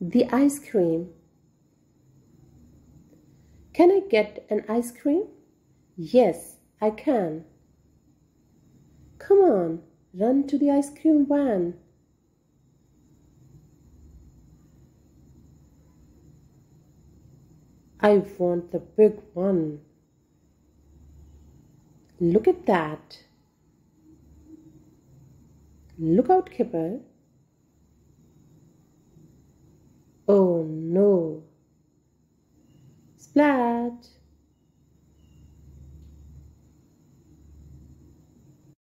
The ice cream. Can I get an ice cream? Yes, I can. Come on, run to the ice cream van. I want the big one. Look at that. Look out, Kipper. Splat.